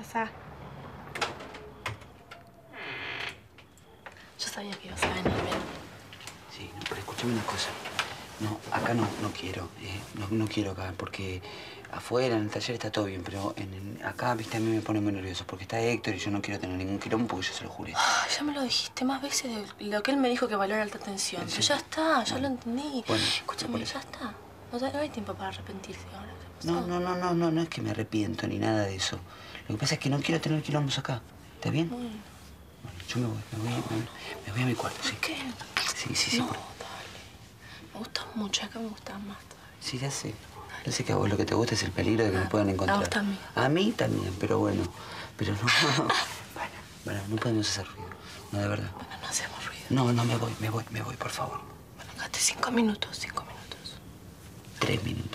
Pasa. Yo sabía que ibas a venir, ven. Sí, no, pero escúchame una cosa. No, acá no, no quiero. eh, no, no quiero acá, porque afuera, en el taller, está todo bien, pero en, en- acá, viste, a mí me pone muy nervioso, porque está Héctor y yo no quiero tener ningún quilombo porque yo se lo juré. Ah, ya me lo dijiste más veces de lo que él me dijo que valora alta tensión. Pero ya está, ya lo entendí. Bueno, Escúchame, ya está. No, no hay tiempo para arrepentirse ahora. No, no, no, no, no, no es que me arrepiento ni nada de eso. Lo que pasa es que no quiero tener quilombos acá. ¿Está bien? Bueno, yo me voy, me voy, me voy, a mi cuarto, sí. ¿Qué? Sí, sí, sí. No, por- dale. Me gustas mucho, acá me gustas más todavía. Sí, ya sé. Ya sé que a vos lo que te gusta es el peligro de que me puedan encontrar. vos también. A mí también, pero bueno. Pero no. bueno, bueno, no podemos hacer ruido. No, de verdad. Bueno, no hacemos ruido. No, no me voy, me voy, me voy, por favor. Bueno, cinco minutos, cinco minutos. Tres minutos.